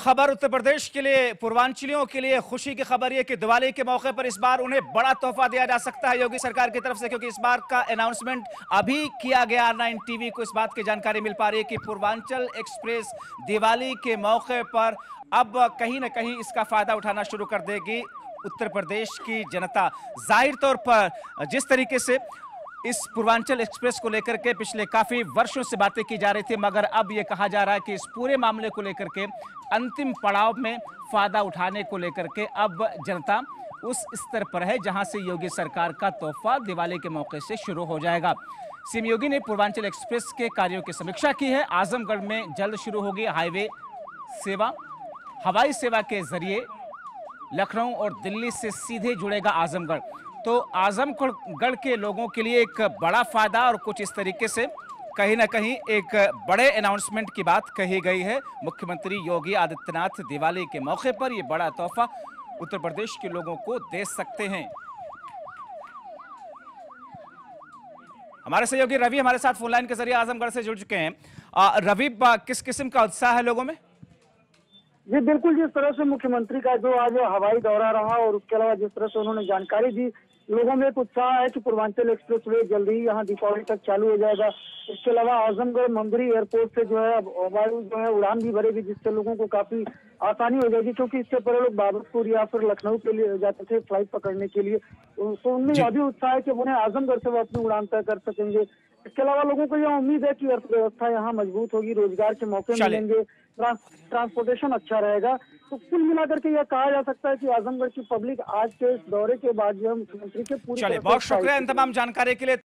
खबर उत्तर प्रदेश के लिए, पूर्वांचलियों के लिए खुशी की खबर यह कि दिवाली के मौके पर इस बार उन्हें बड़ा तोहफा दिया जा सकता है योगी सरकार की तरफ़ से, क्योंकि इस बार का अनाउंसमेंट अभी किया गया नाइन टीवी को इस बात की जानकारी मिल पा रही है कि पूर्वांचल एक्सप्रेस दिवाली के मौके पर अब कहीं ना कहीं इसका फ़ायदा उठाना शुरू कर देगी उत्तर प्रदेश की जनता। ज़ाहिर तौर पर जिस तरीके से इस पूर्वांचल एक्सप्रेस को लेकर के पिछले काफ़ी वर्षों से बातें की जा रही थी, मगर अब यह कहा जा रहा है कि इस पूरे मामले को लेकर के, अंतिम पड़ाव में फ़ायदा उठाने को लेकर के अब जनता उस स्तर पर है जहाँ से योगी सरकार का तोहफा दिवाली के मौके से शुरू हो जाएगा। सीएम योगी ने पूर्वांचल एक्सप्रेस के कार्यों की समीक्षा की है। आजमगढ़ में जल्द शुरू होगी हाईवे सेवा। हवाई सेवा के ज़रिए लखनऊ और दिल्ली से सीधे जुड़ेगा आजमगढ़। तो आजमगढ़ के लोगों के लिए एक बड़ा फ़ायदा और कुछ इस तरीके से कहीं ना कहीं एक बड़े अनाउंसमेंट की बात कही गई है। मुख्यमंत्री योगी आदित्यनाथ दिवाली के मौके पर यह बड़ा तोहफा उत्तर प्रदेश के लोगों को दे सकते हैं। हमारे सहयोगी रवि हमारे साथ फोनलाइन के ज़रिए आजमगढ़ से जुड़ चुके हैं। रवि किस किस्म का उत्साह है लोगों में? जी बिल्कुल जिस तरह से मुख्यमंत्री का जो आज हवाई दौरा रहा और उसके अलावा जिस तरह से उन्होंने जानकारी दी लोगों में एक उत्साह है कि पूर्वांचल एक्सप्रेस वे जल्दी ही यहाँ दीपावली तक चालू हो जाएगा। इसके अलावा आजमगढ़ मंगरी एयरपोर्ट से जो है वायु जो है उड़ान भी भरेगी जिससे लोगों को काफ़ी आसानी हो जाएगी क्योंकि इससे पहले लोग बाबतपुर या फिर लखनऊ के लिए जाते थे फ़्लाइट पकड़ने के लिए। तो उनमें यह भी उत्साह है कि उन्हें आजमगढ़ से वो अपनी उड़ान तय कर सकेंगे। इसके अलावा लोगों को यह उम्मीद है कि अर्थव्यवस्था यहाँ मज़बूत होगी रोज़गार के मौके मिलेंगे ट्रांसपोर्टेशन अच्छा रहेगा। तो कुल मिलाकर के यह कहा जा सकता है कि आजमगढ़ की पब्लिक आज के इस दौरे के बाद जो है मुख्यमंत्री के पूरी बहुत शुक्रिया इन तमाम जानकारी के लिए।